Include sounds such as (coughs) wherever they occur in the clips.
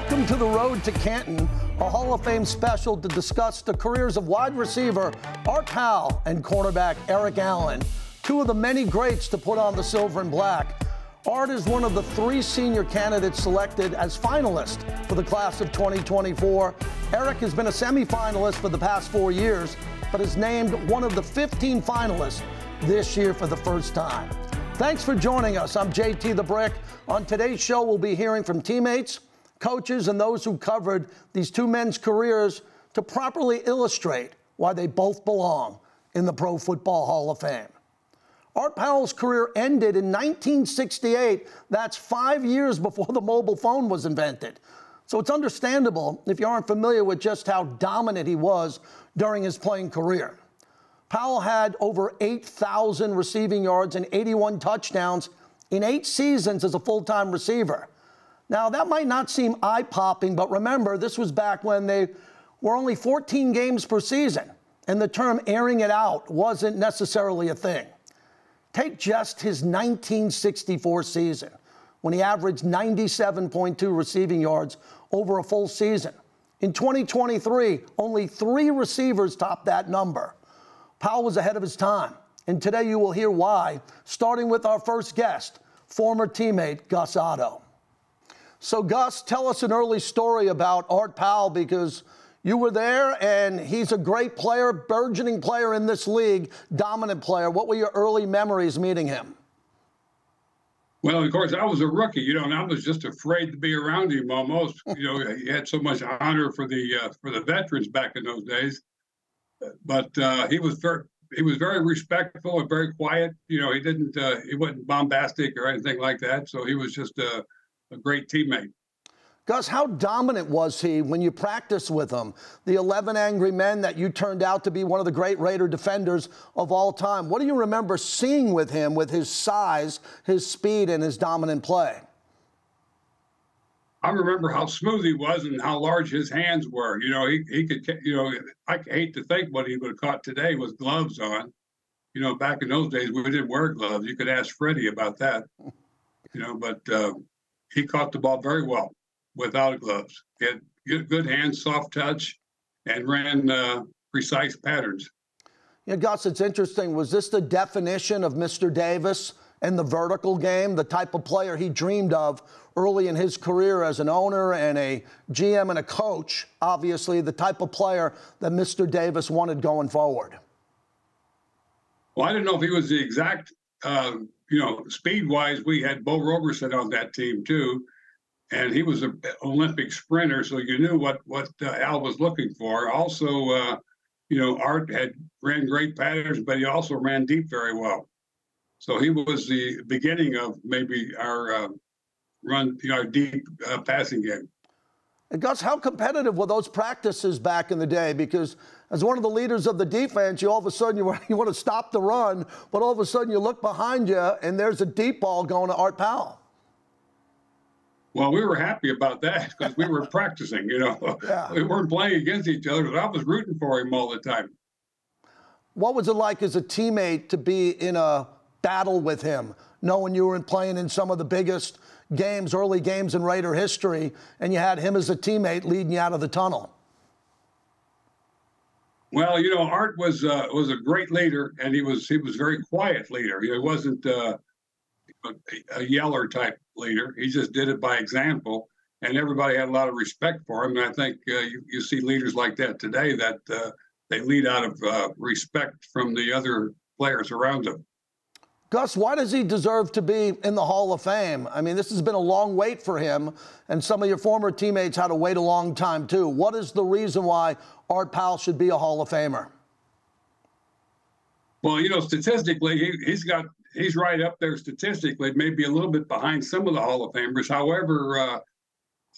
Welcome to the Road to Canton, a Hall of Fame special to discuss the careers of wide receiver Art Powell and cornerback Eric Allen, two of the many greats to put on the silver and black. Art is one of the three senior candidates selected as finalists for the class of 2024. Eric has been a semifinalist for the past four years, but is named one of the 15 finalists this year for the first time. Thanks for joining us. I'm JT the Brick. On today's show, we'll be hearing from teammates, coaches, and those who covered these two men's careers to properly illustrate why they both belong in the Pro Football Hall of Fame. Art Powell's career ended in 1968. That's five years before the mobile phone was invented. So it's understandable if you aren't familiar with just how dominant he was during his playing career. Powell had over 8,000 receiving yards and 81 touchdowns in eight seasons as a full time receiver. Now, that might not seem eye popping, but remember, this was back when they were only 14 games per season, and the term airing it out wasn't necessarily a thing. Take just his 1964 season, when he averaged 97.2 receiving yards over a full season. In 2023, only three receivers topped that number. Powell was ahead of his time, and today you will hear why, starting with our first guest, former teammate Gus Otto. So, Gus, tell us an early story about Art Powell because you were there and he's a great player, burgeoning player in this league, dominant player. What were your early memories meeting him? Well, of course, I was a rookie, you know, and I was just afraid to be around him almost. (laughs) You know, he had so much honor for the uh, for the veterans back in those days. But uh, he was very he was very respectful and very quiet. You know, he didn't uh, he wasn't bombastic or anything like that. So he was just a a great teammate. Gus, how dominant was he when you practiced with him? The 11 angry men that you turned out to be one of the great Raider defenders of all time. What do you remember seeing with him with his size, his speed, and his dominant play? I remember how smooth he was and how large his hands were. You know, he, he could, you know, I hate to think what he would have caught today with gloves on. You know, back in those days, we didn't wear gloves. You could ask Freddie about that. You know, but uh, he caught the ball very well without gloves. He had good good hands, soft touch, and ran uh, precise patterns. Yeah, Gus, it's interesting. Was this the definition of Mr. Davis and the vertical game, the type of player he dreamed of early in his career as an owner and a GM and a coach? Obviously, the type of player that Mr. Davis wanted going forward. Well, I don't know if he was the exact uh, you know, speed wise, we had Bo Roberson on that team too, and he was an Olympic sprinter, so you knew what what uh, Al was looking for. Also, uh, you know, Art had ran great patterns, but he also ran deep very well. So he was the beginning of maybe our uh, run, you know, our deep uh, passing game. And Gus, how competitive were those practices back in the day? Because as one of the leaders of the defense, you all of a sudden you, (laughs) you want to stop the run, but all of a sudden you look behind you and there's a deep ball going to Art Powell. Well, we were happy about that because we were (laughs) practicing. You know, yeah. we weren't playing against each other, but I was rooting for him all the time. What was it like as a teammate to be in a battle with him, knowing you were playing in some of the biggest games, early games in Raider history, and you had him as a teammate leading you out of the tunnel? Well, you know, Art was uh, was a great leader, and he was he was very quiet leader. He wasn't uh, a, yeller type leader. He just did it by example, and everybody had a lot of respect for him. And I think uh, you you see leaders like that today that uh, they lead out of uh, respect from the other players around them. Gus, why does he deserve to be in the Hall of Fame? I mean, this has been a long wait for him, and some of your former teammates had to wait a long time too. What is the reason why Art Powell should be a Hall of Famer? Well, you know, statistically, he, he's got he's right up there statistically, maybe a little bit behind some of the Hall of Famers. However, uh,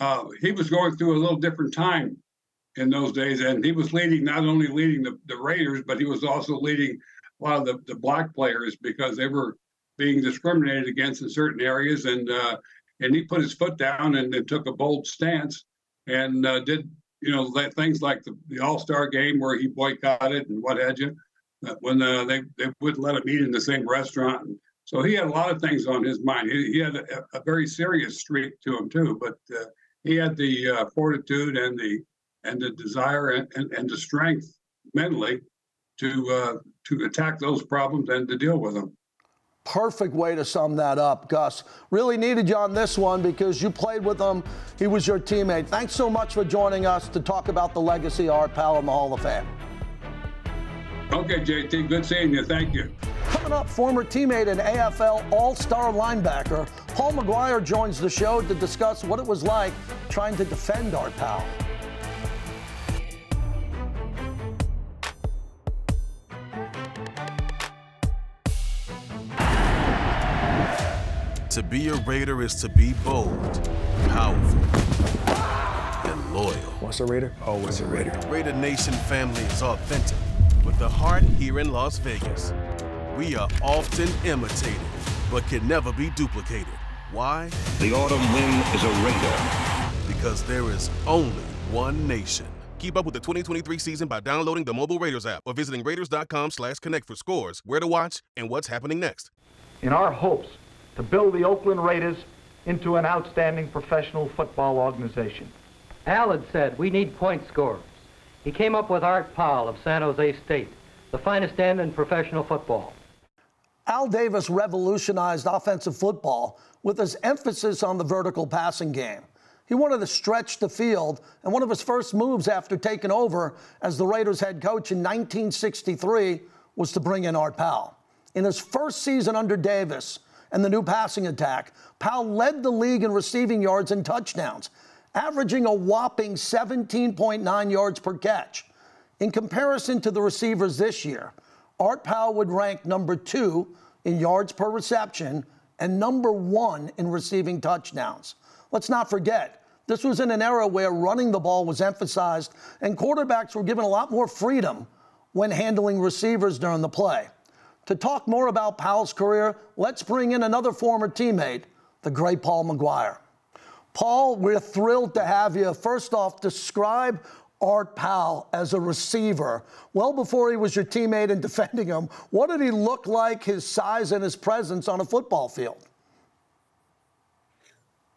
uh, he was going through a little different time in those days, and he was leading not only leading the, the Raiders, but he was also leading lot of the, the black players because they were being discriminated against in certain areas. And uh, and he put his foot down and, and took a bold stance and uh, did you know things like the, the All Star game where he boycotted and what had you uh, when uh, they they wouldn't let him eat in the same restaurant. And so he had a lot of things on his mind. He, he had a, a, very serious streak to him too, but uh, he had the uh, fortitude and the and the desire and, and, and the strength mentally to uh, to attack those problems and to deal with them. Perfect way to sum that up, Gus. Really needed you on this one because you played with him. He was your teammate. Thanks so much for joining us to talk about the legacy of Art Powell in the Hall of Fame. Okay, JT, good seeing you. Thank you. Coming up, former teammate and AFL All Star linebacker Paul Maguire joins the show to discuss what it was like trying to defend Art Powell. To be a Raider is to be bold, powerful, and loyal. What's a Raider? Always a Raider. Raider Nation family is authentic, with the heart here in Las Vegas. We are often imitated, but can never be duplicated. Why? The autumn wind is a Raider. Because there is only one nation. Keep up with the 2023 season by downloading the mobile Raiders app or visiting Raiders.com slash connect for scores, where to watch, and what's happening next. In our hopes to build the Oakland Raiders into an outstanding professional football organization. Al had said we need point scorers. He came up with Art Powell of San Jose State, the finest end in professional football. Al Davis revolutionized offensive football with his emphasis on the vertical passing game. He wanted to stretch the field, and one of his first moves after taking over as the Raiders head coach in 1963 was to bring in Art Powell. In his first season under Davis, and the new passing attack, Powell led the league in receiving yards and touchdowns, averaging a whopping 17.9 yards per catch. In comparison to the receivers this year, Art Powell would rank number two in yards per reception and number one in receiving touchdowns. Let's not forget, this was in an era where running the ball was emphasized and quarterbacks were given a lot more freedom when handling receivers during the play. To talk more about Powell's career, let's bring in another former teammate, the great Paul Maguire. Paul, we're thrilled to have you. First off, describe Art Powell as a receiver. Well, before he was your teammate and defending him, what did he look like, his size and his presence on a football field?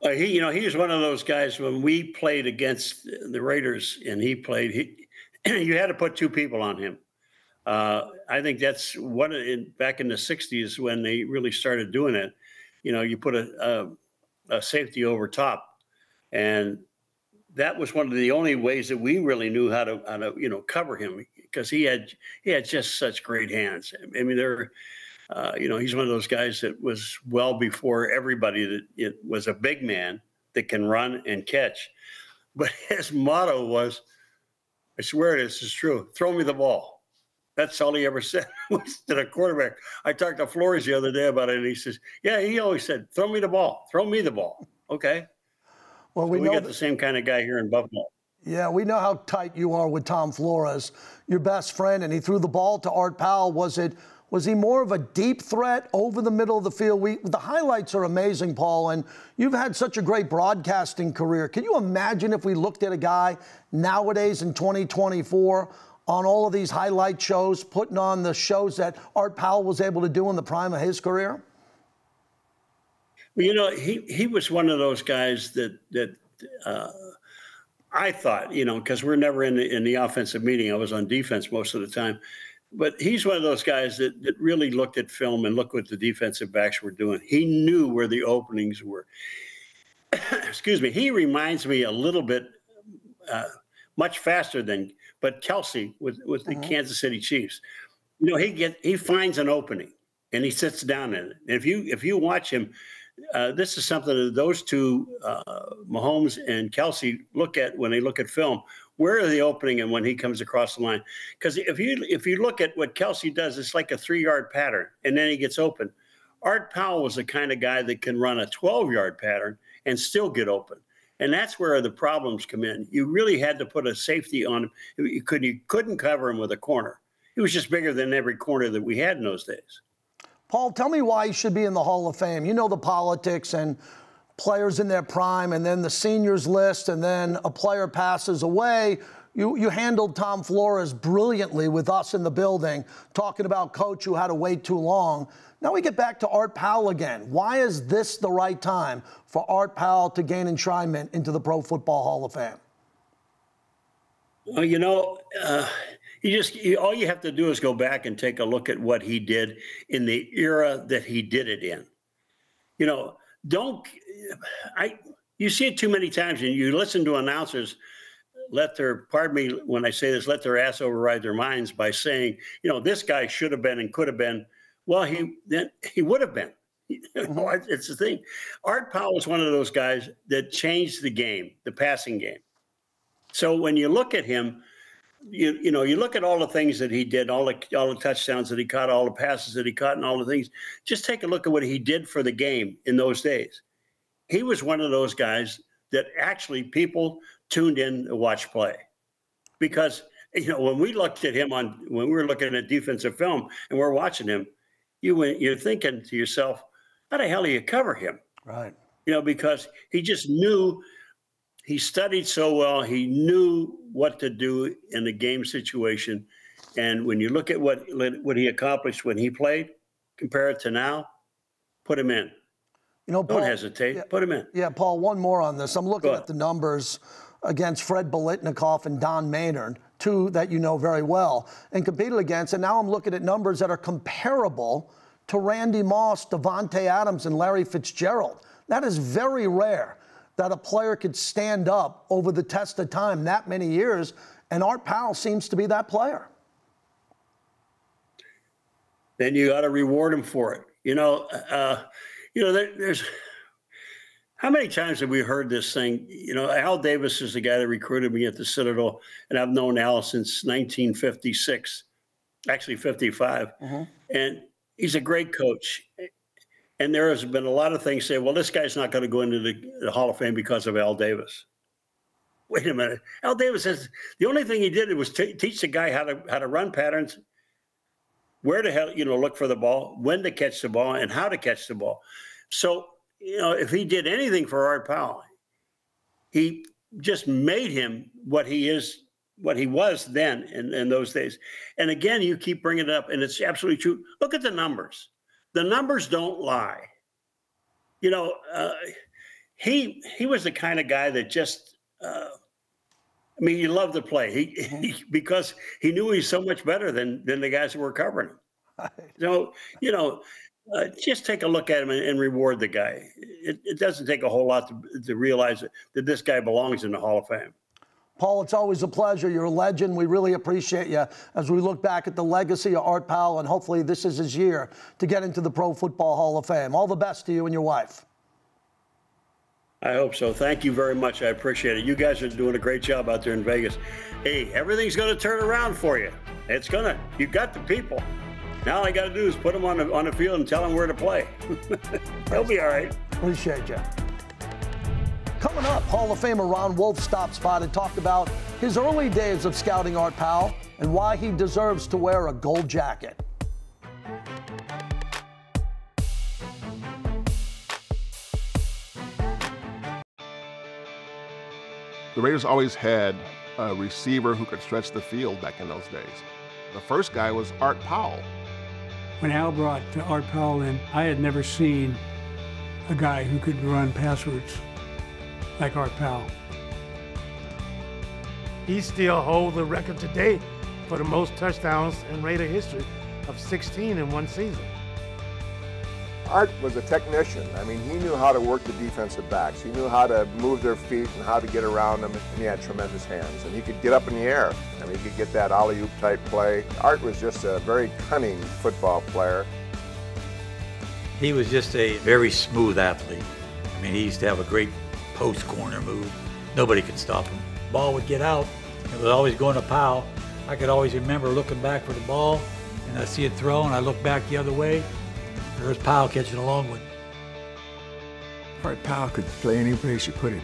He, you know, he was one of those guys when we played against the Raiders and he played, he, (clears throat) you had to put two people on him. Uh, I think that's one in, back in the '60s when they really started doing it. You know, you put a, a, a safety over top, and that was one of the only ways that we really knew how to how to you know cover him because he had he had just such great hands. I mean, they're uh, you know he's one of those guys that was well before everybody that it was a big man that can run and catch. But (laughs) his motto was, I swear this is true: throw me the ball. That's all he ever (laughs) said was to the quarterback. I talked to Flores the other day about it, and he says, "Yeah, he always said, throw me the ball, throw me the ball." Okay. Well, we, so we got the same kind of guy here in Buffalo. Yeah, we know how tight you are with Tom Flores, your best friend, and he threw the ball to Art Powell. Was it? Was he more of a deep threat over the middle of the field? We, the highlights are amazing, Paul, and you've had such a great broadcasting career. Can you imagine if we looked at a guy nowadays in 2024 on all of these highlight shows, putting on the shows that Art Powell was able to do in the prime of his career? Well, you know, he he was one of those guys that that uh, I thought, you know, because we're never in the, in the offensive meeting. I was on defense most of the time, but he's one of those guys that that really looked at film and looked what the defensive backs were doing. He knew where the openings were. (coughs) Excuse me. He reminds me a little bit, uh, much faster than but Kelce with with the uh-huh. Kansas City Chiefs, you know, he get he finds an opening and he sits down in it. And if you if you watch him, uh, this is something that those two, uh, Mahomes and Kelce, look at when they look at film. Where are the opening and when he comes across the line? Because if you if you look at what Kelce does, it's like a three yard pattern, and then he gets open. Art Powell was the kind of guy that can run a 12 yard pattern and still get open. And that's where the problems come in. You really had to put a safety on him. You, could, you couldn't cover him with a corner. He was just bigger than every corner that we had in those days. Paul, tell me why he should be in the Hall of Fame. You know the politics and players in their prime, and then the seniors list, and then a player passes away. You, you handled Tom Flores brilliantly with us in the building, talking about coach who had to wait too long. Now we get back to Art Powell again. Why is this the right time for Art Powell to gain enshrinement into the Pro Football Hall of Fame? Well, you know, uh, you just you, all you have to do is go back and take a look at what he did in the era that he did it in. You know, don't I? You see it too many times, and you listen to announcers let their pardon me when I say this, let their ass override their minds by saying, you know, this guy should have been and could have been. Well, he then he would have been. (laughs) Mm-hmm. it's the thing. Art Powell was one of those guys that changed the game, the passing game. So when you look at him, you you know you look at all the things that he did, all the all the touchdowns that he caught, all the passes that he caught, and all the things. Just take a look at what he did for the game in those days. He was one of those guys that actually people tuned in to watch play because you know when we looked at him on when we were looking at defensive film and we're watching him, you you're thinking to yourself, how the hell do you cover him? Right. You know, because he just knew he studied so well. He knew what to do in the game situation. And when you look at what what he accomplished when he played, compare it to now, put him in. You know, Paul, don't hesitate. Yeah, put him in. Yeah, Paul. One more on this. I'm looking at the numbers against Fred Biletnikoff and Don Maynard, two that you know very well, and competed against. And now I'm looking at numbers that are comparable to Randy Moss, Davante Adams, and Larry Fitzgerald. That is very rare that a player could stand up over the test of time that many years, and Art Powell seems to be that player. Then you got to reward him for it. You know, uh, you know, there, there's how many times have we heard this thing? You know, Al Davis is the guy that recruited me at the Citadel, and I've known Al since 1956, actually 55. Mm-hmm. And he's a great coach. And there has been a lot of things say, well, this guy's not going to go into the, the, Hall of Fame because of Al Davis. Wait a minute. Al Davis says the only thing he did was t- teach the guy how to how to run patterns, where to hell, you know, look for the ball, when to catch the ball, and how to catch the ball. So, you know, if he did anything for Art Powell, he just made him what he is, what he was then in, in those days. And again, you keep bringing it up, and it's absolutely true. Look at the numbers the numbers don't lie. You know, uh, he he was the kind of guy that just. Uh, I mean, he loved to play. He, mm-hmm. he, because he knew he's so much better than than the guys who were covering him. (laughs) So you know, uh, just take a look at him and, and reward the guy. It, it, doesn't take a whole lot to, to realize that, that this guy belongs in the Hall of Fame. Paul, it's always a pleasure. You're a legend. We really appreciate you as we look back at the legacy of Art Powell, and hopefully this is his year to get into the Pro Football Hall of Fame. All the best to you and your wife. I hope so. Thank you very much. I appreciate it. You guys are doing a great job out there in Vegas. Hey, everything's going to turn around for you. It's going to. You've got the people. Now all I got to do is put them on the, on the field and tell them where to play. (laughs) They'll be all right. Appreciate you. Coming up, Hall of Famer Ron Wolf stops by to talk about his early days of scouting Art Powell and why he deserves to wear a gold jacket. The Raiders always had a receiver who could stretch the field back in those days. The first guy was Art Powell. When Al brought Art Powell in, I had never seen a guy who could run pass routes like Art Powell. He still holds the record today for the most touchdowns in Raider history of 16 in one season. Art was a technician. I mean, he knew how to work the defensive backs. He knew how to move their feet and how to get around them, and he had tremendous hands. And he could get up in the air. I mean, he could get that alley-oop type play. Art was just a very cunning football player. He was just a very smooth athlete. I mean, he used to have a great post corner move. Nobody could stop him. Ball would get out. It was always going to Powell. I could always remember looking back for the ball, and I see it throw, and I look back the other way. There's Powell catching a long one. Art Powell could play any place you put him,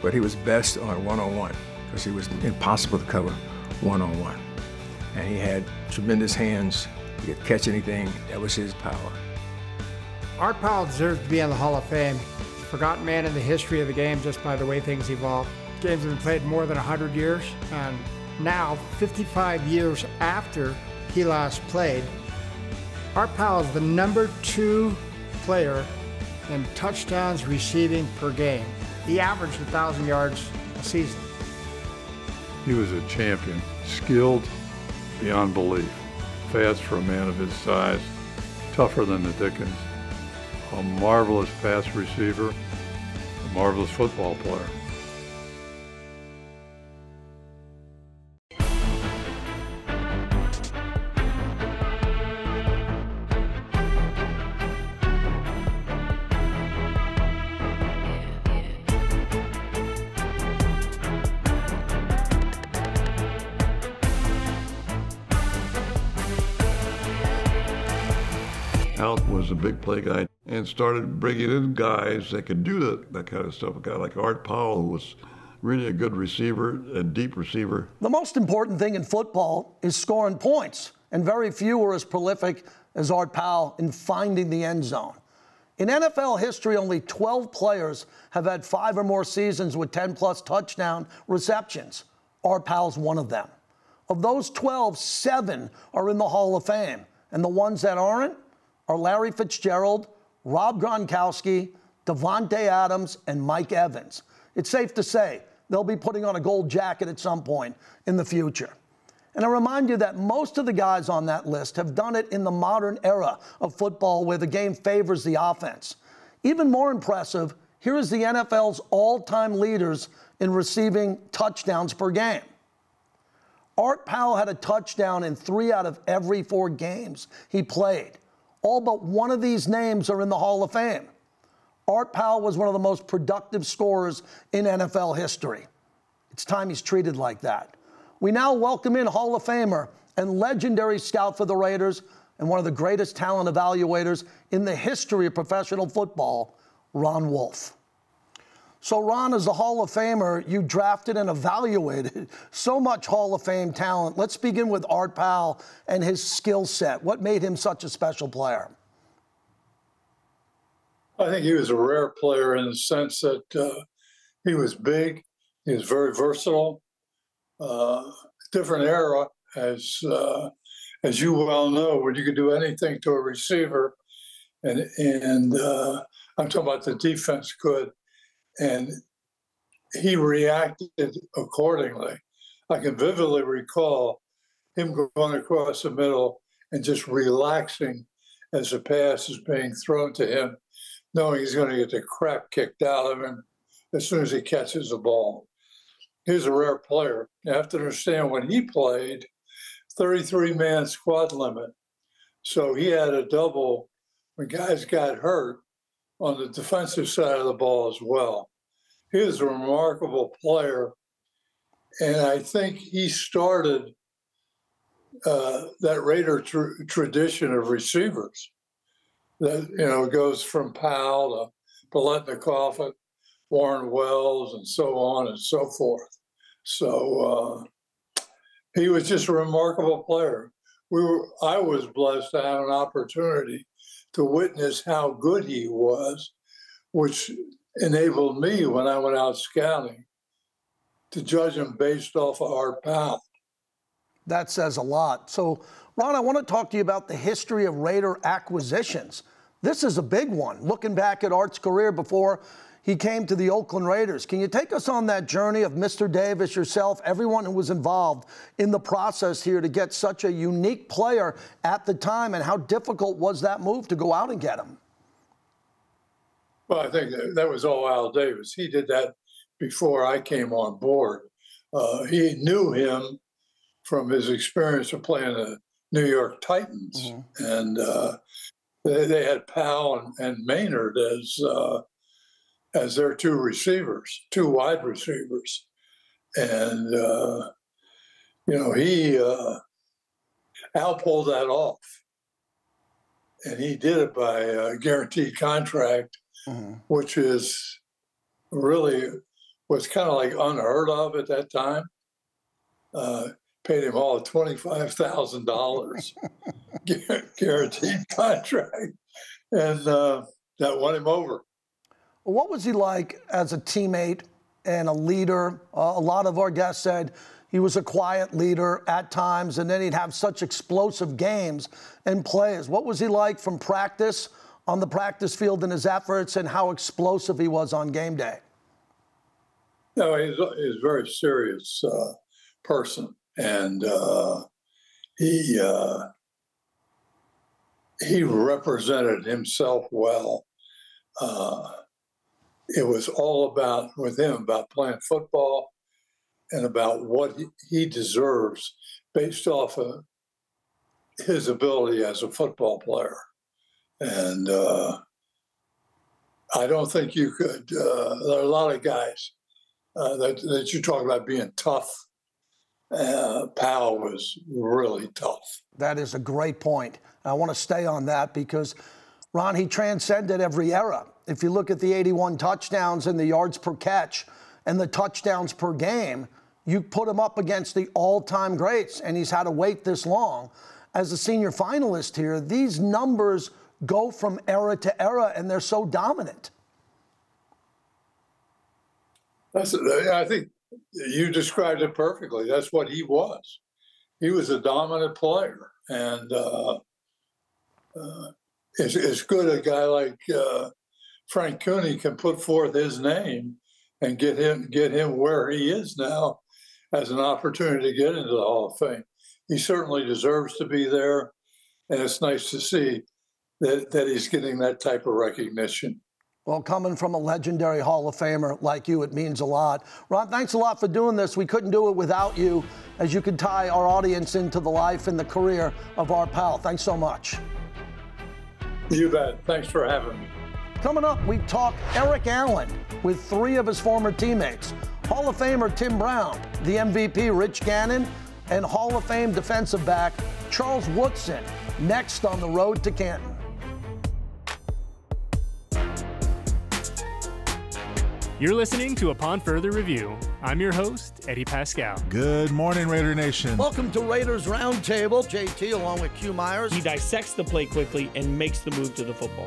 but he was best on one-on-one because he was impossible to cover one-on-one. And he had tremendous hands. He could catch anything. That was his power. Art Powell deserves to be in the Hall of Fame forgotten man in the history of the game just by the way things evolved. Games have been played more than 100 years, and now, 55 years after he last played, Art Powell is the number two player in touchdowns receiving per game. He averaged 1,000 yards a season. He was a champion, skilled beyond belief, fast for a man of his size, tougher than the Dickens, a marvelous pass receiver, a marvelous football player. Play guy and started bringing in guys that could do that, that kind of stuff. A guy like Art Powell, who was really a good receiver, a deep receiver. The most important thing in football is scoring points, and very few are as prolific as Art Powell in finding the end zone. In NFL history, only 12 players have had five or more seasons with 10 plus touchdown receptions. Art Powell's one of them. Of those 12, seven are in the Hall of Fame, and the ones that aren't are Larry Fitzgerald, Rob Gronkowski, Davante Adams, and Mike Evans. It's safe to say they'll be putting on a gold jacket at some point in the future. And I remind you that most of the guys on that list have done it in the modern era of football where the game favors the offense. Even more impressive, here is the NFL's all time leaders in receiving touchdowns per game. Art Powell had a touchdown in three out of every four games he played. All but one of these names are in the Hall of Fame. Art Powell was one of the most productive scorers in NFL history. It's time he's treated like that. We now welcome in Hall of Famer and legendary scout for the Raiders and one of the greatest talent evaluators in the history of professional football, Ron Wolf. So, Ron, as a Hall of Famer, you drafted and evaluated (laughs) so much Hall of Fame talent. Let's begin with Art Powell and his skill set. What made him such a special player? I think he was a rare player in the sense that uh, he was big, he was very versatile, uh, different era, as uh, as you well know, where you could do anything to a receiver, and and uh, I'm talking about the defense could, and he reacted accordingly. I can vividly recall him going across the middle and just relaxing as the pass is being thrown to him, knowing he's going to get the crap kicked out of him as soon as he catches the ball. He's a rare player. You have to understand when he played, 33 man squad limit. So he had a double when guys got hurt on the defensive side of the ball as well. He was a remarkable player. And I think he started uh, that Raider tr- tradition of receivers that, you know, goes from Powell to Biletnikoff, Warren Wells, and so on and so forth. So uh, he was just a remarkable player. We were, I was blessed to have an opportunity to witness how good he was, which enabled me when I went out scouting to judge him based off of Art Powell. That says a lot. So, Ron, I want to talk to you about the history of Raider acquisitions. This is a big one, looking back at Art's career before he came to the Oakland Raiders. Can you take us on that journey of Mr. Davis, yourself, everyone who was involved in the process here to get such a unique player at the time, and how difficult was that move to go out and get him? Well, I think that was all Al Davis. He did that before I came on board. Uh, he knew him from his experience of playing the New York Titans, mm-hmm. and uh, they, they, had Powell and, and Maynard as uh, as their two receivers, two wide receivers, and uh, you know he uh, Al pulled that off, and he did it by a guaranteed contract, mm-hmm. which is really was kind of like unheard of at that time. Uh, paid him all twenty five thousand dollars (laughs) guaranteed contract, and uh, that won him over. What was he like as a teammate and a leader? Uh, a lot of our guests said He was a quiet leader at times, and then he'd have such explosive games and plays. What was he like from practice on the practice field and his efforts, and how explosive he was on game day? No, he's, he's a very serious uh, person, and uh, he uh, he represented himself well. Uh, it was all about with him about playing football and about what he, deserves based off of his ability as a football player. And uh, I don't think you could. Uh, there are a lot of guys uh, that that you talk about being tough. Uh, Powell was really tough. That is a great point. I want to stay on that because, Ron, he transcended every era. If you look at the 81 touchdowns and the yards per catch and the touchdowns per game, you put him up against the all time greats, and he's had to wait this long. As a senior finalist here, these numbers go from era to era, and they're so dominant. That's, I think you described it perfectly. That's what he was. He was a dominant player, and uh, uh, good a guy like uh, Frank Cooney can put forth his name and get him get him where he is now as an opportunity to get into the Hall of Fame. He certainly deserves to be there, and it's nice to see that, that he's getting that type of recognition. Well, coming from a legendary Hall of Famer like you, it means a lot. Ron, thanks a lot for doing this. We couldn't do it without you, as you could tie our audience into the life and the career of Art Powell. Thanks so much. You bet. Thanks for having me. Coming up, we talk Eric Allen with three of his former teammates Hall of Famer Tim Brown, the MVP Rich Gannon, and Hall of Fame defensive back Charles Woodson next on the road to Canton. You're listening to Upon Further Review. I'm your host, Eddie Paskal. Good morning, Raider Nation. Welcome to Raiders Roundtable. JT along with Q Myers. He dissects the play quickly and makes the move to the football.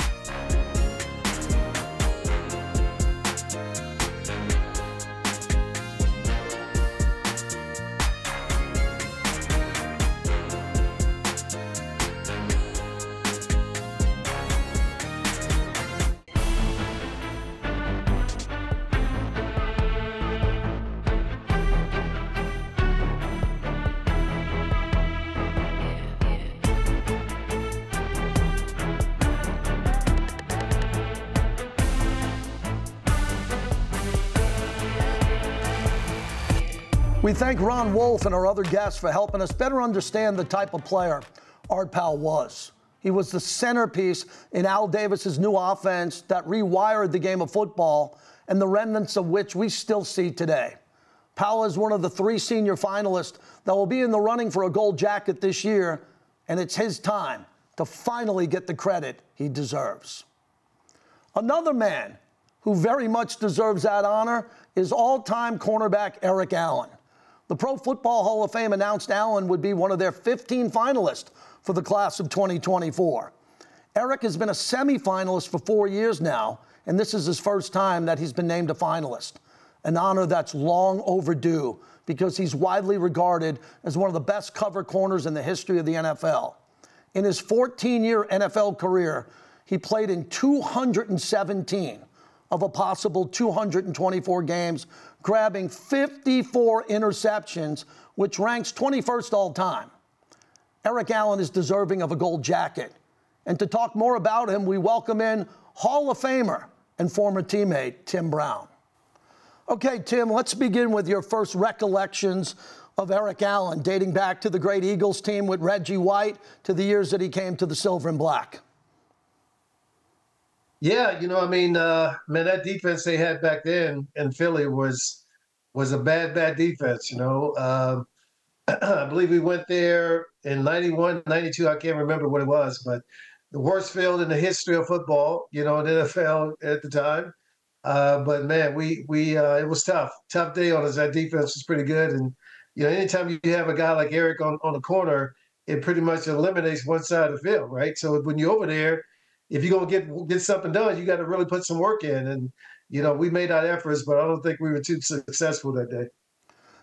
We thank Ron Wolf and our other guests for helping us better understand the type of player Art Powell was. He was the centerpiece in Al Davis's new offense that rewired the game of football and the remnants of which we still see today. Powell is one of the three senior finalists that will be in the running for a gold jacket this year, and it's his time to finally get the credit he deserves. Another man who very much deserves that honor is all time cornerback Eric Allen. The Pro Football Hall of Fame announced Allen would be one of their 15 finalists for the class of 2024. Eric has been a semifinalist for four years now, and this is his first time that he's been named a finalist, an honor that's long overdue because he's widely regarded as one of the best cover corners in the history of the NFL. In his 14 year NFL career, he played in 217 of a possible 224 games, grabbing 54 interceptions, which ranks 21st all time. Eric Allen is deserving of a gold jacket. And to talk more about him, we welcome in Hall of Famer and former teammate Tim Brown. Okay, Tim, let's begin with your first recollections of Eric Allen, dating back to the great Eagles team with Reggie White to the years that he came to the Silver and Black. Yeah, you know, I mean, uh, man, that defense they had back then in Philly was was a bad, bad defense. You know, um, (clears throat) I believe we went there in 91, 92. I can't remember what it was, but the worst field in the history of football. You know, in the NFL at the time. Uh, but man, we we uh, it was tough, tough day on us. That defense was pretty good, and you know, anytime you have a guy like Eric on on the corner, it pretty much eliminates one side of the field, right? So when you're over there if you're gonna get get something done, you got to really put some work in. And you know, we made our efforts, but I don't think we were too successful that day.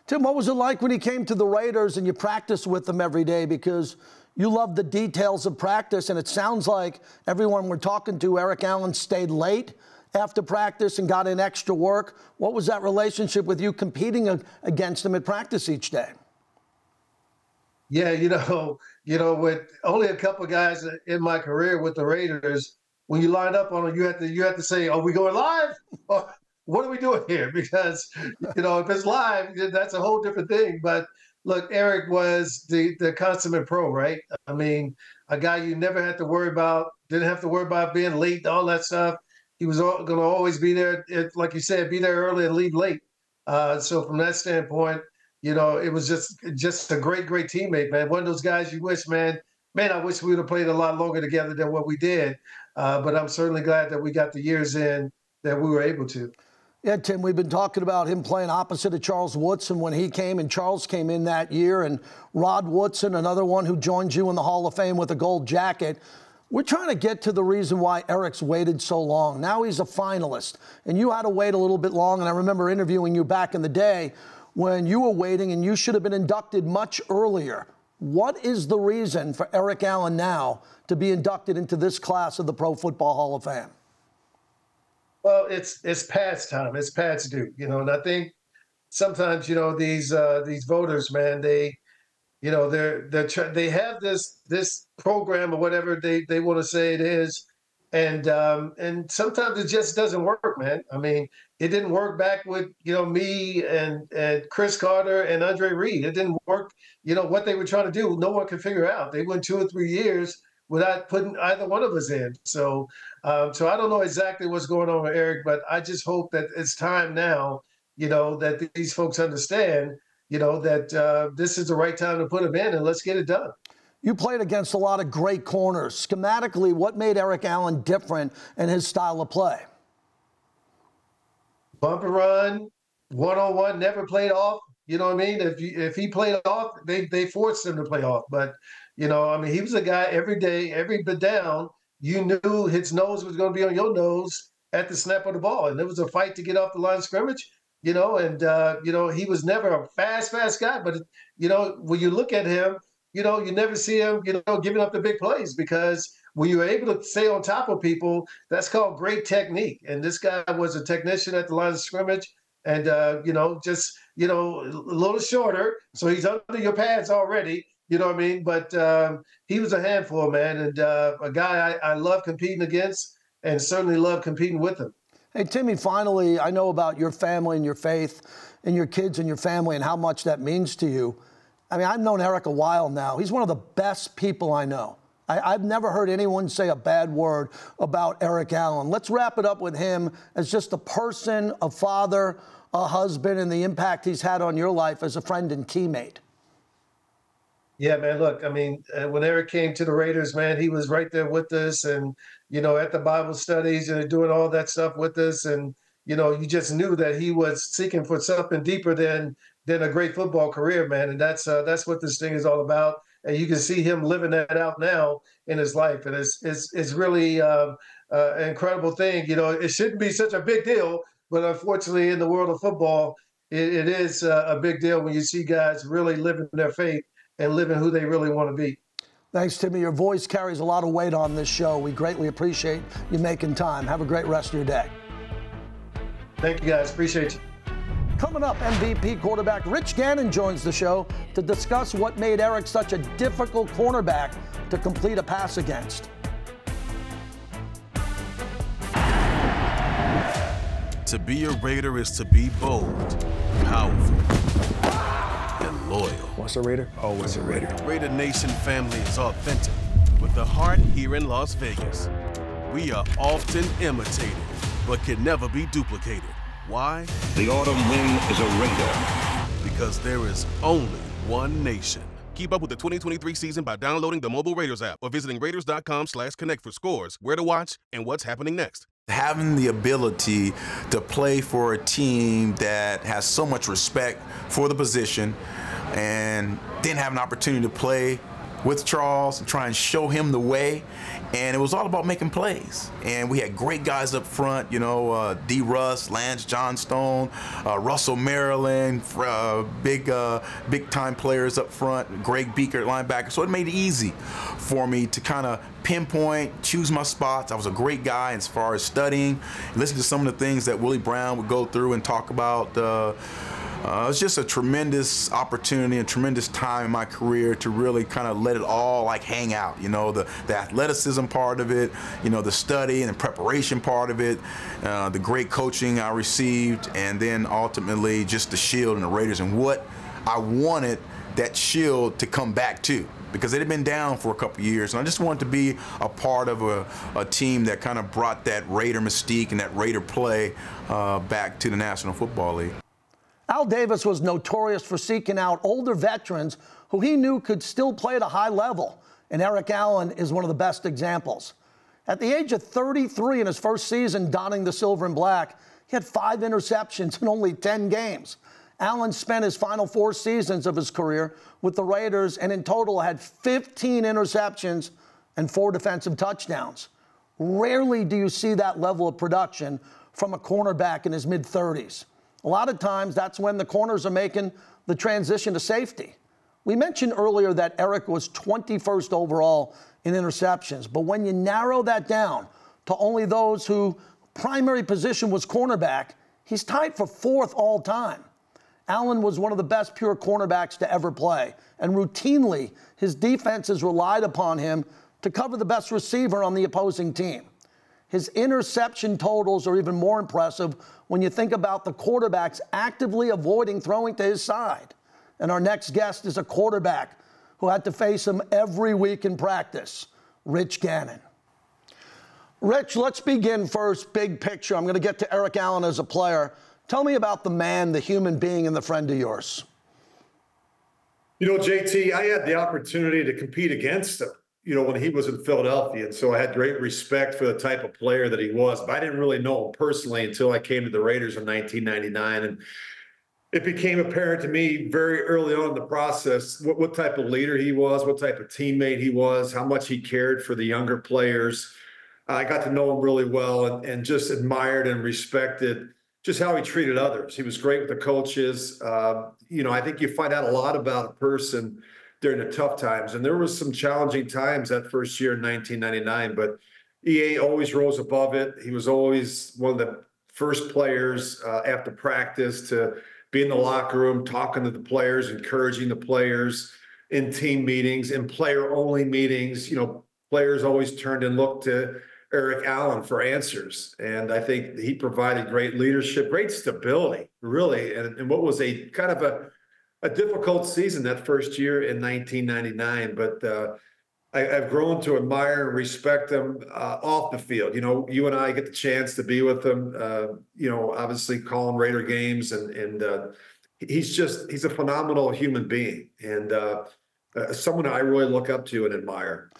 Tim, what was it like when he came to the Raiders and you practiced with them every day? Because you love the details of practice, and it sounds like everyone we're talking to, Eric Allen, stayed late after practice and got in extra work. What was that relationship with you competing against him at practice each day? Yeah, you know, (laughs) you know, with only a couple guys in my career with the Raiders, when you line up on them, you have to you have to say, "Are we going live?" (laughs) Or what are we doing here? (laughs) Because you know, if it's live, that's a whole different thing. But look, Eric was the the consummate pro, right? I mean, a guy you never had to worry about, didn't have to worry about being late, all that stuff. He was going to always be there, like you said, be there early and leave late. Uh, so from that standpoint, you know, it was just just a great, great teammate, man. One of those guys you wish, man, man, I wish we would have played a lot longer together than what we did. Uh, but I'm certainly glad that we got the years in that we were able to. Yeah, Tim, we've been talking about him playing opposite of Charles Woodson when he came, and Charles came in that year, and Rod Woodson, another one who joined you in the Hall of Fame with a gold jacket. We're trying to get to the reason why Eric's waited so long. Now he's a finalist, and you had to wait a little bit long. And I remember interviewing you back in the day when you were waiting, and you should have been inducted much earlier. What is the reason for Eric Allen now to be inducted into this class of the Pro Football Hall of Fame? Well, it's it's Pat's time. It's Pat's due, you know. And I think sometimes, you know, these uh, these voters, man, they, you know, they're they're they have this this program or whatever they they want to say it is, and um, and sometimes it just doesn't work, man. I mean, it didn't work back with you know me and and Cris Carter and Andre Reed. It didn't work. You know what they were trying to do, no one could figure out. They went two or three years without putting either one of us in. So, um, so I don't know exactly what's going on with Eric, but I just hope that it's time now, you know, that these folks understand, you know, that uh, this is the right time to put him in and let's get it done. You played against a lot of great corners. Schematically, what made Eric Allen different in his style of play? Bump and run, one on one, never played off. You know what I mean? If you, if he played off, they they forced him to play off. But you know, I mean, he was a guy every day, every down. You knew his nose was going to be on your nose at the snap of the ball, and there was a fight to get off the line of scrimmage. You know, and uh, you know he was never a fast, fast guy. But you know, when you look at him, you know, you never see him, you know, giving up the big plays because when you're able to stay on top of people, that's called great technique. And this guy was a technician at the line of scrimmage, and uh, you know, just you know, a little shorter, so he's under your pads already. You know what I mean? But um, he was a handful, man, and uh, a guy I, I love competing against, and certainly love competing with him. Hey, Timmy, finally, I know about your family and your faith and your kids and your family and how much that means to you. I mean, I've known Eric a while now. He's one of the best people I know. I, have never heard anyone say a bad word about Eric Allen. Let's wrap it up with him as just a person, a father, a husband, and the impact he's had on your life as a friend and teammate. Yeah, man. Look, I mean, uh, when Eric came to the Raiders, man, he was right there with us, and you know, at the Bible studies and doing all that stuff with us, and you know, you just knew that he was seeking for something deeper than than a great football career, man. And that's uh, that's what this thing is all about. And you can see him living that out now in his life, and it's it's it's really um, uh, an incredible thing. You know, it shouldn't be such a big deal, but unfortunately, in the world of football, it, it is uh, a big deal when you see guys really living their faith and living who they really want to be. Thanks, Timmy. Your voice carries a lot of weight on this show. We greatly appreciate you making time. Have a great rest of your day. Thank you, guys. Appreciate you. Coming up, MVP quarterback Rich Gannon joins the show to discuss what made Eric such a difficult cornerback to complete a pass against. To be a Raider is to be bold, powerful and loyal. Once a Raider, always a Raider. Raider Nation family is authentic, with the heart here in Las Vegas. We are often imitated, but can never be duplicated. Why? The autumn wind is a Raider. Because there is only one nation. Keep up with the 2023 season by downloading the mobile Raiders app or visiting Raiders.com slash connect for scores, where to watch, and what's happening next. Having the ability to play for a team that has so much respect for the position and didn't have an opportunity to play with Charles and try and show him the way. And it was all about making plays. And we had great guys up front, you know, uh, D. Russ, Lance Johnstone, uh, Russell Maryland, uh, big, uh, big time players up front, Greg Biekert linebacker. So it made it easy for me to kind of pinpoint, choose my spots. I was a great guy as far as studying, listen to some of the things that Willie Brown would go through and talk about. Uh, it's just a tremendous opportunity and tremendous time in my career to really kind of let it all like hang out. You know, the, the athleticism part of it, you know, the study and the preparation part of it, uh, the great coaching I received, and then ultimately just the Shield and the Raiders and what I wanted that Shield to come back to because it had been down for a couple years. And I just wanted to be a part of a, a team that kind of brought that Raider mystique and that Raider play uh, back to the National Football League. Al Davis was notorious for seeking out older veterans who he knew could still play at a high level, and Eric Allen is one of the best examples. At the age of 33 in his first season donning the silver and black, he had five interceptions in only 10 games. Allen spent his final four seasons of his career with the Raiders and in total had 15 interceptions and four defensive touchdowns. Rarely do you see that level of production from a cornerback in his mid 30s. A lot of times that's when the corners are making the transition to safety. We mentioned earlier that Eric was 21st overall in interceptions, but when you narrow that down to only those whose primary position was cornerback, he's tied for fourth all time. Allen was one of the best pure cornerbacks to ever play, and routinely his defenses relied upon him to cover the best receiver on the opposing team. His interception totals are even more impressive when you think about the quarterbacks actively avoiding throwing to his side. And our next guest is a quarterback who had to face him every week in practice, Rich Gannon. Rich, let's begin first, big picture. I'm going to get to Eric Allen as a player. Tell me about the man, the human being, and the friend of yours. You know, JT, I had the opportunity to compete against him you know, when he was in Philadelphia. And so I had great respect for the type of player that he was. But I didn't really know him personally until I came to the Raiders in 1999. And it became apparent to me very early on in the process what, what type of leader he was, what type of teammate he was, how much he cared for the younger players. I got to know him really well and, and just admired and respected just how he treated others. He was great with the coaches. Uh, you know, I think you find out a lot about a person during the tough times. And there was some challenging times that first year in 1999, but EA always rose above it. He was always one of the first players uh, after practice to be in the locker room, talking to the players, encouraging the players in team meetings, in player only meetings. You know, players always turned and looked to Eric Allen for answers. And I think he provided great leadership, great stability, really. And, and what was a kind of a a difficult season that first year in 1999, but uh, I, have grown to admire and respect him uh, off the field. You know, you and I get the chance to be with him. Uh, you know, obviously calling Raider games, and and uh, he's just he's a phenomenal human being and uh, uh, someone I really look up to and admire.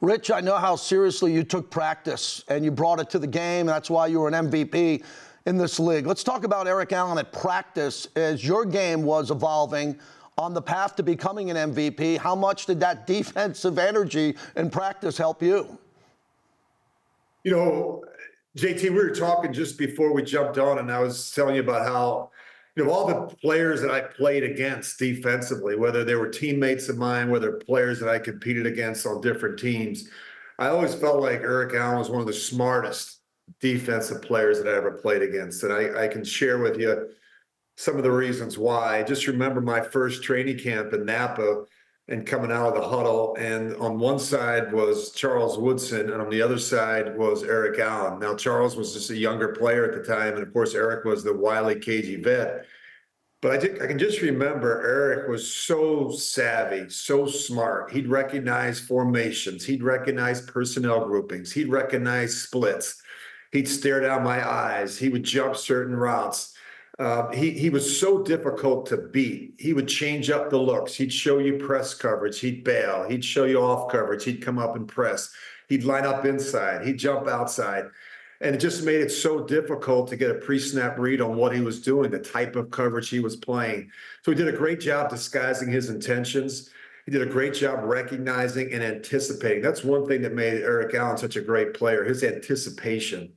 Rich, I know how seriously you took practice and you brought it to the game. That's why you were an MVP in this league. Let's talk about Eric Allen at practice as your game was evolving on the path to becoming an MVP. How much did that (laughs) defensive energy in practice help you? You know, JT, we were talking just before we jumped on, and I was telling you about how, you know, all the players that I played against defensively, whether they were teammates of mine, whether players that I competed against on different teams, I always felt like Eric Allen was one of the smartest defensive players that I ever played against. And I, I can share with you some of the reasons why. I just remember my first training camp in Napa and coming out of the huddle. And on one side was Charles Woodson, and on the other side was Eric Allen. Now, Charles was just a younger player at the time. And of course, Eric was the wily, cagey vet. But I, think, I can just remember Eric was so savvy, so smart. He'd recognize formations, he'd recognize personnel groupings, he'd recognize splits. He'd stare down my eyes. He would jump certain routes. Uh, he he was so difficult to beat. He would change up the looks. He'd show you press coverage. He'd bail. He'd show you off coverage. He'd come up and press. He'd line up inside. He'd jump outside. And it just made it so difficult to get a pre-snap read on what he was doing, the type of coverage he was playing. So he did a great job disguising his intentions He did a great job recognizing and anticipating. That's one thing that made Eric Allen such a great player, his anticipation.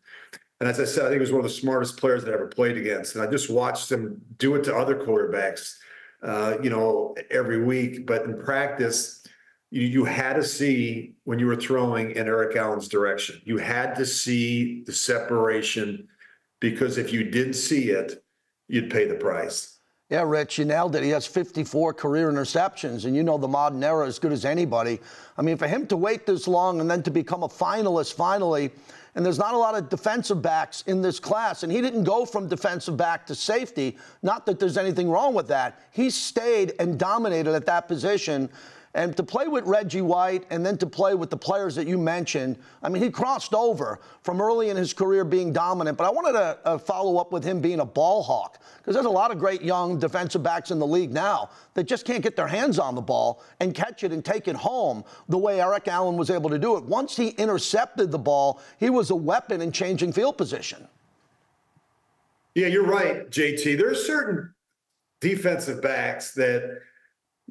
And as I said, I think he was one of the smartest players that I ever played against. And I just watched him do it to other quarterbacks, uh, you know, every week. But in practice, you, you had to see when you were throwing in Eric Allen's direction. You had to see the separation because if you didn't see it, you'd pay the price. Yeah, Rich, you nailed it. He has 54 career interceptions, and you know the modern era as good as anybody. I mean, for him to wait this long and then to become a finalist finally, and there's not a lot of defensive backs in this class, and he didn't go from defensive back to safety. Not that there's anything wrong with that. He stayed and dominated at that position. And to play with Reggie White and then to play with the players that you mentioned, I mean, he crossed over from early in his career being dominant. But I wanted to uh, follow up with him being a ball hawk because there's a lot of great young defensive backs in the league now that just can't get their hands on the ball and catch it and take it home the way Eric Allen was able to do it. Once he intercepted the ball, he was a weapon in changing field position. Yeah, you're right, JT. There are certain defensive backs that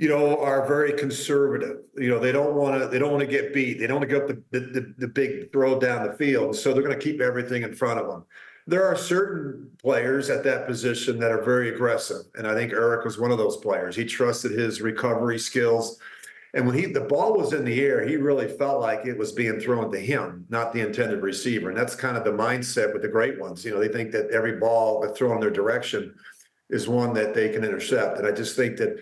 you know, are very conservative. You know, they don't want to they don't want to get beat. They don't want to go up the, the, the big throw down the field. So they're going to keep everything in front of them. There are certain players at that position that are very aggressive, and I think Eric was one of those players. He trusted his recovery skills, and when he the ball was in the air, he really felt like it was being thrown to him, not the intended receiver. And that's kind of the mindset with the great ones. You know, they think that every ball that's thrown in their direction is one that they can intercept. And I just think that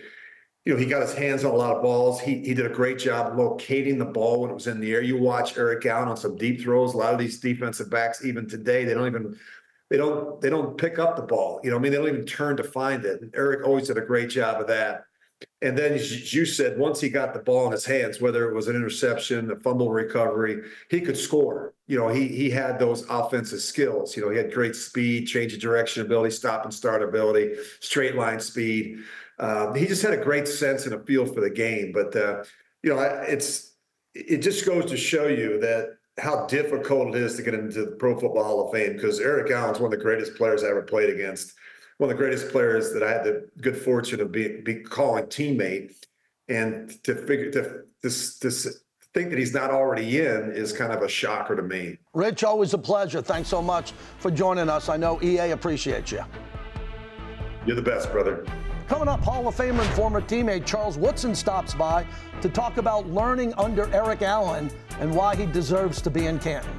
you know, he got his hands on a lot of balls. He he did a great job locating the ball when it was in the air. You watch Eric Allen on some deep throws. A lot of these defensive backs, even today, they don't even they don't they don't pick up the ball. You know, I mean, they don't even turn to find it. And Eric always did a great job of that. And then, as you said, once he got the ball in his hands, whether it was an interception, a fumble recovery, he could score. You know, he he had those offensive skills. You know, he had great speed, change of direction ability, stop and start ability, straight line speed. Um, he just had a great sense and a feel for the game. But uh, you know, it's it just goes to show you that how difficult it is to get into the Pro Football Hall of Fame because Eric Allen's one of the greatest players I ever played against, one of the greatest players that I had the good fortune of being be calling teammate, and to figure to this this think that he's not already in is kind of a shocker to me. Rich, always a pleasure. Thanks so much for joining us. I know EA appreciates you. You're the best, brother. Coming up, Hall of Famer and former teammate Charles Woodson stops by to talk about learning under Eric Allen and why he deserves to be in Canton.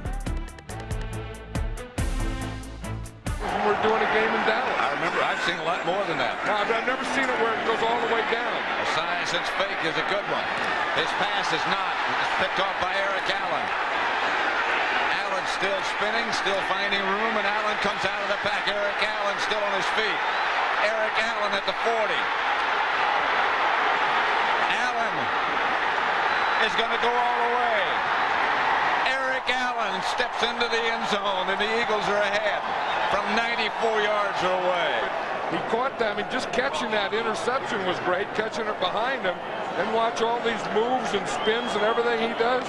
We're doing a game in Dallas. I remember I've seen a lot more than that. No, I've never seen it where it goes all the way down. Esiason's fake is a good one. His pass is not. It's picked off by Eric Allen. Allen still spinning, still finding room, and Allen comes out of the pack. Eric Allen still on his feet. Eric Allen at the 40. Allen is going to go all the way. Eric Allen steps into the end zone, and the Eagles are ahead from 94 yards away. He caught them, and just catching that interception was great, catching it behind him. And watch all these moves and spins and everything he does.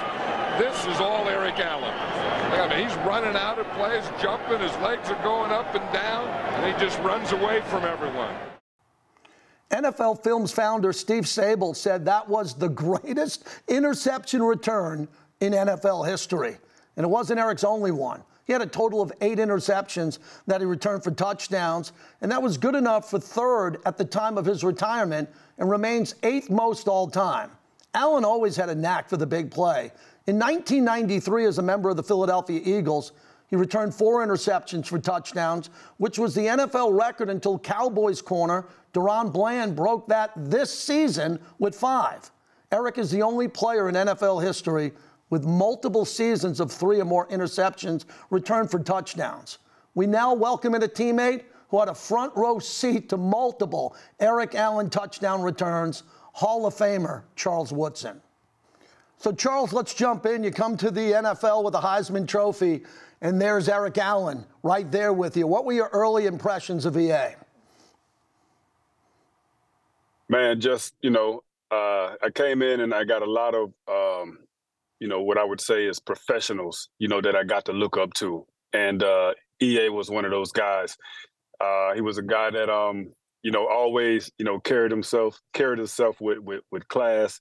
This is all Eric Allen. I mean, he's running out of plays, jumping, his legs are going up and down, and he just runs away from everyone. NFL Films founder Steve Sabol said that was the greatest interception return in NFL history. And it wasn't Eric's only one. He had a total of eight interceptions that he returned for touchdowns, and that was good enough for third at the time of his retirement and remains eighth most all time. Allen always had a knack for the big play, in 1993, as a member of the Philadelphia Eagles, he returned four interceptions for touchdowns, which was the NFL record until Cowboys corner DaRon Bland broke that this season with five. Eric is the only player in NFL history with multiple seasons of three or more interceptions returned for touchdowns. We now welcome in a teammate who had a front row seat to multiple Eric Allen touchdown returns, Hall of Famer Charles Woodson. So, Charles, let's jump in. You come to the NFL with a Heisman Trophy, and there's Eric Allen right there with you. What were your early impressions of EA? Man, just, you know, uh, I came in and I got a lot of, um, you know, what I would say is professionals, you know, that I got to look up to. And uh, EA was one of those guys. Uh, he was a guy that, um, you know, always, you know, carried himself, carried himself with with, with class.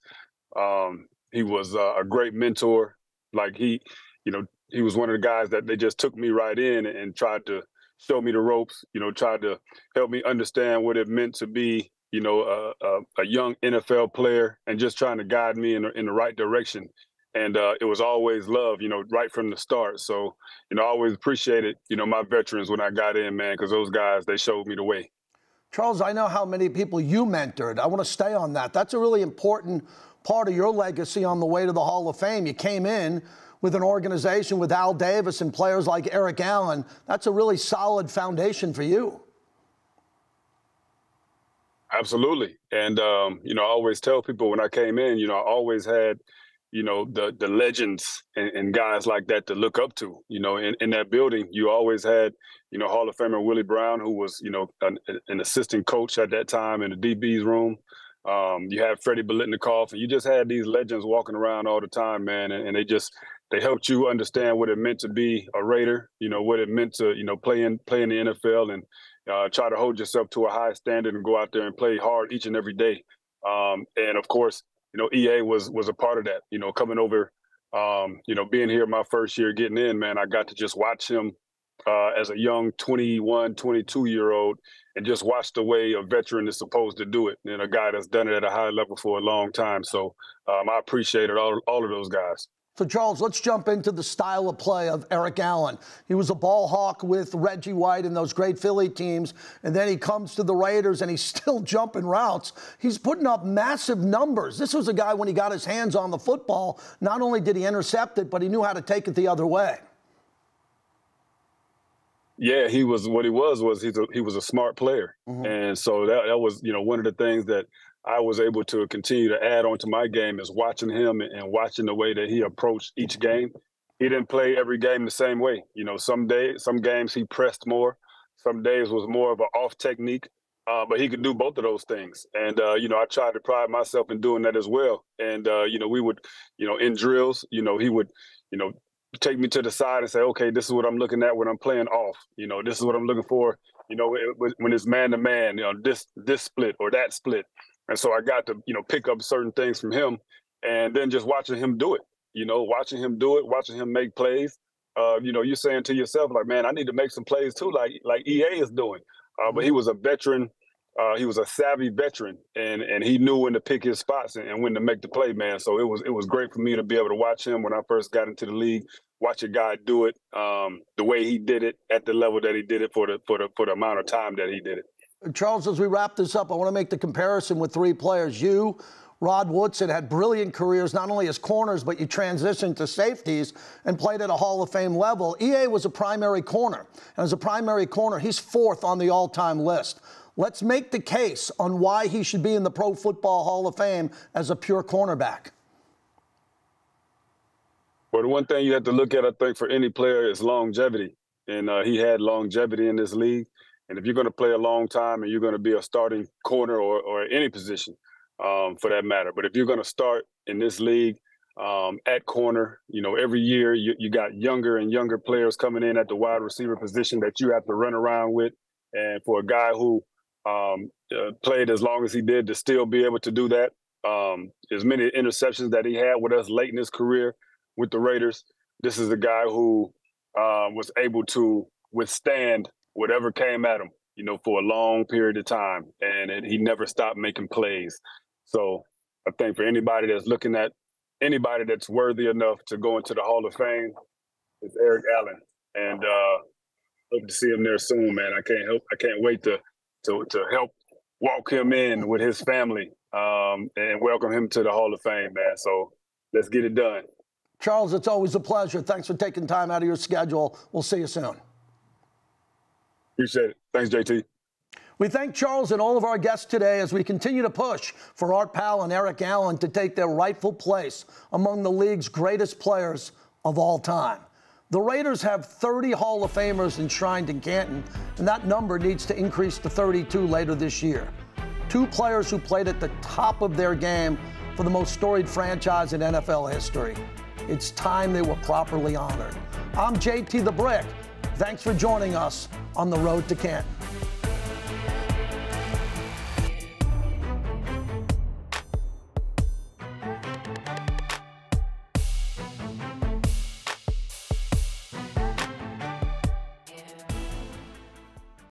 Um, he was uh, a great mentor. Like he, you know, he was one of the guys that they just took me right in and tried to show me the ropes. You know, tried to help me understand what it meant to be, you know, a, a, a young NFL player, and just trying to guide me in, in the right direction. And uh, it was always love, you know, right from the start. So, you know, I always appreciated, you know, my veterans when I got in, man, because those guys they showed me the way. Charles, I know how many people you mentored. I want to stay on that. That's a really important part of your legacy on the way to the Hall of Fame. You came in with an organization with Al Davis and players like Eric Allen. That's a really solid foundation for you. Absolutely. And, um, you know, I always tell people when I came in, you know, I always had, you know, the the legends and, and guys like that to look up to. You know, in, in that building, you always had, you know, Hall of Famer Willie Brown, who was, you know, an, an assistant coach at that time in the DB's room. Um, you had Freddie Biletnikoff, and you just had these legends walking around all the time, man, and, and, they just they helped you understand what it meant to be a Raider, you know, what it meant to you know play in play in the NFL and uh, try to hold yourself to a high standard and go out there and play hard each and every day. Um, and of course, you know, EA was was a part of that. You know, coming over, um, you know, being here my first year getting in, man, I got to just watch him uh, as a young 21, 22 year old and just watch the way a veteran is supposed to do it and a guy that's done it at a high level for a long time. So um, I appreciated all, all of those guys. So, Charles, let's jump into the style of play of Eric Allen. He was a ball hawk with Reggie White and those great Philly teams, and then he comes to the Raiders and he's (laughs) still jumping routes. He's putting up massive numbers. This was a guy, when he got his hands on the football, not only did he intercept it, but he knew how to take it the other way. Yeah, he was what he was was he's a, he was a smart player, mm-hmm. and so that that was you know one of the things that I was able to continue to add on to my game is watching him and watching the way that he approached each game. He didn't play every game the same way. You know, some days, some games he pressed more. Some days was more of an off technique, uh, but he could do both of those things. And uh, you know, I tried to pride myself in doing that as well. And uh, you know, we would, you know, in drills, you know, he would, you know, take me to the side and say, okay, this is what I'm looking at when I'm playing off. You know, this is what I'm looking for. You know, when it's man to man, you know, this this split or that split. And so I got to, you know, pick up certain things from him and then just watching him do it, you know, watching him do it, watching him make plays. Uh, you know, you're saying to yourself, like, man, I need to make some plays too, like like EA is doing. Uh, but he mm-hmm. was a veteran. Uh, he was a savvy veteran, and and he knew when to pick his spots and, and, when to make the play, man. So it was it was great for me to be able to watch him when I first got into the league. Watch a guy do it um, the way he did it at the level that he did it for the for the for the amount of time that he did it. Charles, as we wrap this up, I want to make the comparison with three players. You, Rod Woodson had brilliant careers, not only as corners, but you transitioned to safeties and played at a Hall of Fame level. EA was a primary corner. And as a primary corner, he's fourth on the all time list. Let's make the case on why he should be in the Pro Football Hall of Fame as a pure cornerback. Well, the one thing you have to look at, I think, for any player is longevity. And uh, he had longevity in this league. And if you're going to play a long time and you're going to be a starting corner or, or any position um, for that matter, but if you're going to start in this league um, at corner, you know, every year you, you got younger and younger players coming in at the wide receiver position that you have to run around with. And for a guy who um, uh, played as long as he did to still be able to do that, um, as many interceptions that he had with us late in his career with the Raiders, this is a guy who uh, was able to withstand whatever came at him, you know, for a long period of time, and it, he never stopped making plays. So I think for anybody that's looking at anybody that's worthy enough to go into the Hall of Fame, it's Eric Allen, and uh, hope to see him there soon, man. I can't help, I can't wait to to to help walk him in with his family um, and welcome him to the Hall of Fame, man. So let's get it done. Charles, it's always a pleasure. Thanks for taking time out of your schedule. We'll see you soon. Appreciate it. Thanks, JT. We thank Charles and all of our guests today as we continue to push for Art Powell and Eric Allen to take their rightful place among the league's greatest players of all time. The Raiders have 30 Hall of Famers enshrined in Canton, and that number needs to increase to 32 later this year. Two players who played at the top of their game for the most storied franchise in NFL history. It's time they were properly honored. I'm JT the Brick. Thanks for joining us on the road to Canton.